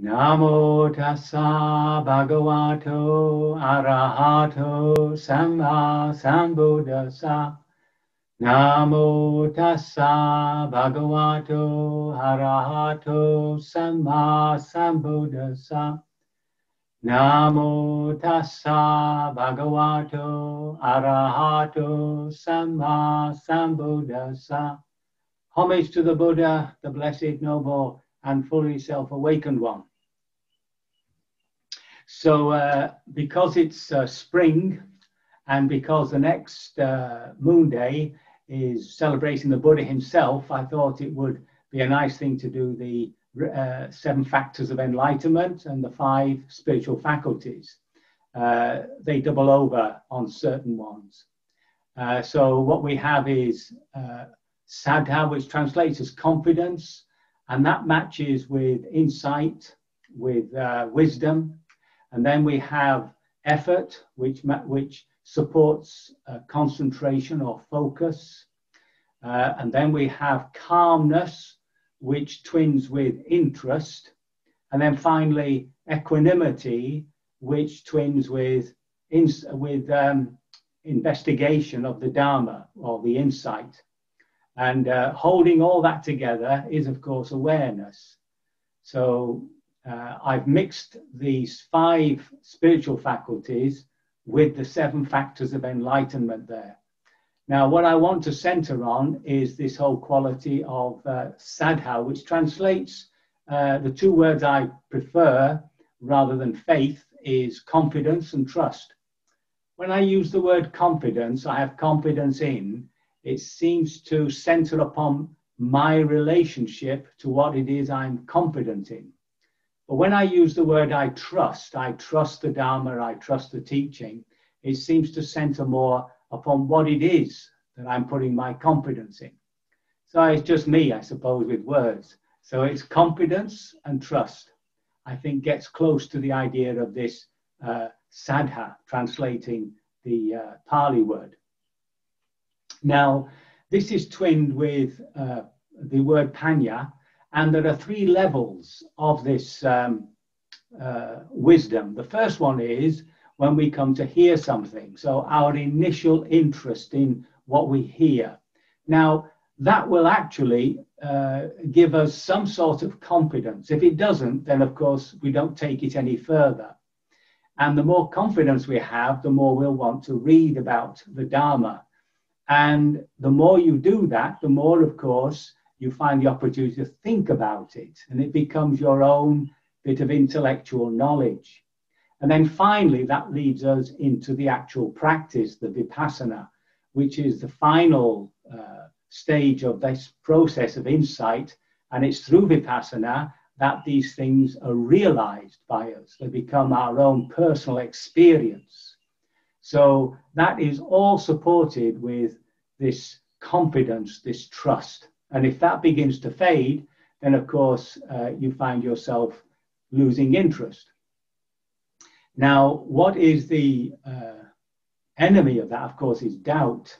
Namo tassa bhagavato arahato samma sambuddhassa. Namo tassa bhagavato arahato samma sambuddhassa. Namo tassa bhagavato arahato samma sambuddhassa. Homage to the Buddha, the blessed, noble, and fully self-awakened one. So uh, because it's uh, spring and because the next uh, moon day is celebrating the Buddha himself, I thought it would be a nice thing to do the uh, seven factors of enlightenment and the five spiritual faculties. Uh, they double over on certain ones. Uh, so what we have is saddha, which translates as confidence, and that matches with insight, with uh, wisdom. And then we have effort, which, which supports uh, concentration or focus. Uh, and then we have calmness, which twins with interest. And then finally, equanimity, which twins with, ins- with um, investigation of the Dharma or the insight. And uh, holding all that together is, of course, awareness. So uh, I've mixed these five spiritual faculties with the seven factors of enlightenment there. Now, what I want to center on is this whole quality of uh, saddha, which translates uh, the two words I prefer rather than faith is confidence and trust. When I use the word confidence, I have confidence in it seems to center upon my relationship to what it is I'm confident in. But when I use the word I trust, I trust the Dharma, I trust the teaching, it seems to center more upon what it is that I'm putting my confidence in. So it's just me, I suppose, with words. So it's confidence and trust, I think, gets close to the idea of this uh, saddha, translating the uh, Pali word. Now, this is twinned with uh, the word panya, and there are three levels of this um, uh, wisdom. The first one is when we come to hear something, so our initial interest in what we hear. Now, that will actually uh, give us some sort of confidence. If it doesn't, then of course we don't take it any further. And the more confidence we have, the more we'll want to read about the Dharma and the more you do that, the more, of course, you find the opportunity to think about it, and it becomes your own bit of intellectual knowledge. And then finally, that leads us into the actual practice, the vipassana, which is the final uh, stage of this process of insight. And it's through vipassana that these things are realized by us, they become our own personal experience. So that is all supported with this confidence, this trust. And if that begins to fade, then of course uh, you find yourself losing interest. Now, what is the uh, enemy of that? Of course, is doubt.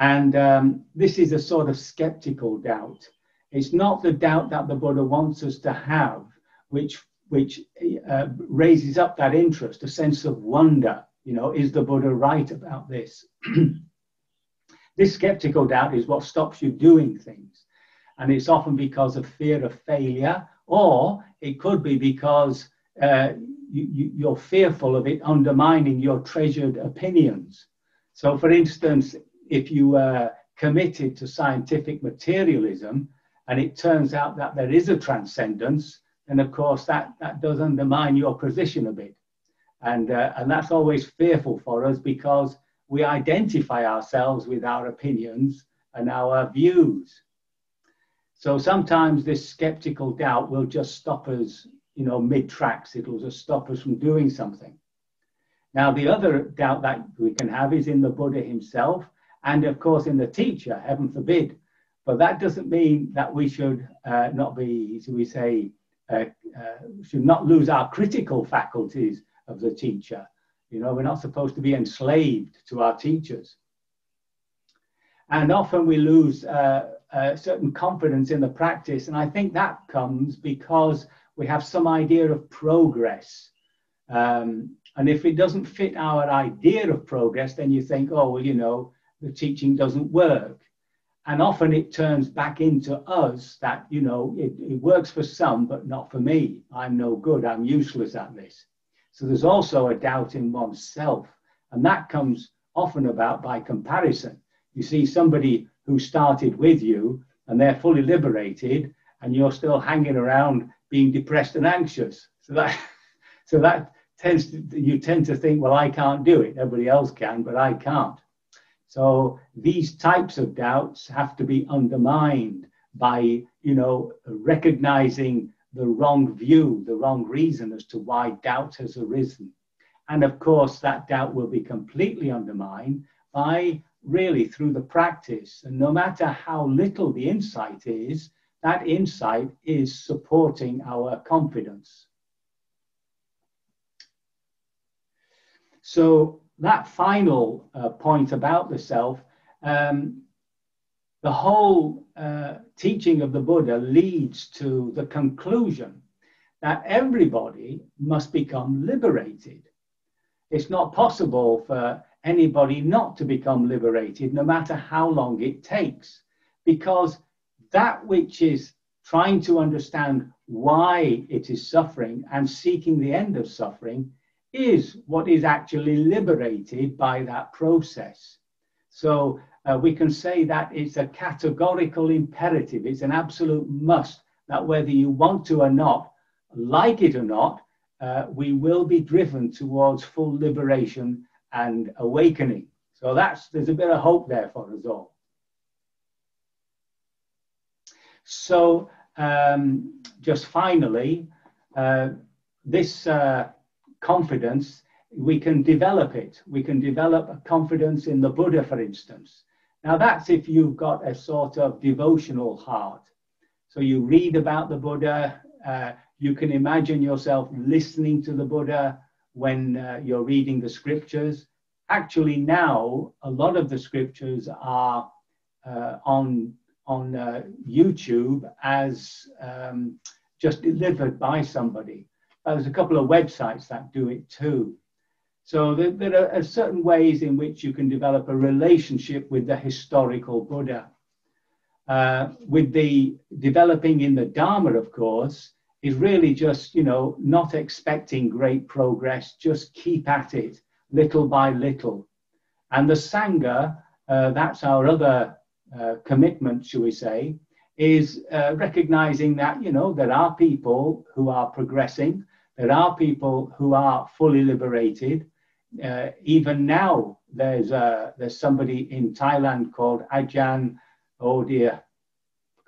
And um, this is a sort of skeptical doubt. It's not the doubt that the Buddha wants us to have, which, which uh, raises up that interest, a sense of wonder you know, is the Buddha right about this? this skeptical doubt is what stops you doing things. And it's often because of fear of failure, or it could be because uh, you, are fearful of it undermining your treasured opinions. So, for instance, if you are committed to scientific materialism and it turns out that there is a transcendence, then of course that, that does undermine your position a bit. And, uh, and that's always fearful for us because we identify ourselves with our opinions and our views. So sometimes this skeptical doubt will just stop us, you know, mid tracks. It'll just stop us from doing something. Now, the other doubt that we can have is in the Buddha himself, and of course in the teacher, heaven forbid. But that doesn't mean that we should uh, not be, should we say, uh, uh, should not lose our critical faculties of the teacher. You know, we're not supposed to be enslaved to our teachers. And often we lose uh, a certain confidence in the practice. And I think that comes because we have some idea of progress. Um, and if it doesn't fit our idea of progress, then you think, oh, well, you know, the teaching doesn't work. And often it turns back into us that, you know, it, it works for some, but not for me. I'm no good. I'm useless at this. So there's also a doubt in oneself. And that comes often about by comparison. You see somebody who started with you and they're fully liberated and you're still hanging around being depressed and anxious. So that, so that tends to, you tend to think, well, I can't do it. Everybody else can, but I can't. So these types of doubts have to be undermined by, you know, recognizing the wrong view, the wrong reason as to why doubt has arisen. And of course, that doubt will be completely undermined by really through the practice. And no matter how little the insight is, that insight is supporting our confidence. So that final uh, point about the self, um, the whole uh, teaching of the Buddha leads to the conclusion that everybody must become liberated. It's not possible for anybody not to become liberated, no matter how long it takes, because that which is trying to understand why it is suffering and seeking the end of suffering is what is actually liberated by that process. So uh, we can say that it's a categorical imperative, it's an absolute must that whether you want to or not, like it or not, uh, we will be driven towards full liberation and awakening. So that's there's a bit of hope there for us all. So um, just finally, uh, this uh, confidence, we can develop it. We can develop confidence in the Buddha, for instance. Now, that's if you've got a sort of devotional heart. So you read about the Buddha, uh, you can imagine yourself listening to the Buddha when uh, you're reading the scriptures. Actually, now a lot of the scriptures are uh, on on uh, YouTube as um, just delivered by somebody. There's a couple of websites that do it too. So there, there, are certain ways in which you can develop a relationship with the historical Buddha. Uh, with the developing in the Dharma, of course, is really just, you know, not expecting great progress, just keep at it little by little. And the Sangha, uh, that's our other uh, commitment, shall we say, is uh, recognizing that, you know, there are people who are progressing, there are people who are fully liberated. Uh, even now, there's uh, there's somebody in Thailand called Ajahn. Oh dear,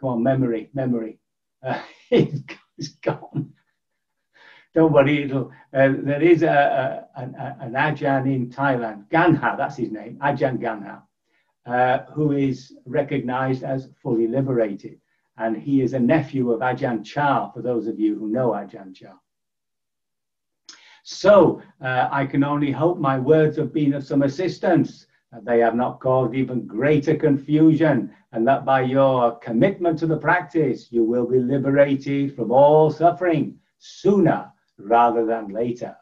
come on, memory, memory. Uh, he's, gone. Don't worry, it'll, uh, there is a, a, an, an Ajahn in Thailand, Ganha, that's his name, Ajahn Ganha, uh, who is recognized as fully liberated. And he is a nephew of Ajahn Chah, for those of you who know Ajahn Chah. So uh, I can only hope my words have been of some assistance, that they have not caused even greater confusion, and that by your commitment to the practice, you will be liberated from all suffering sooner rather than later.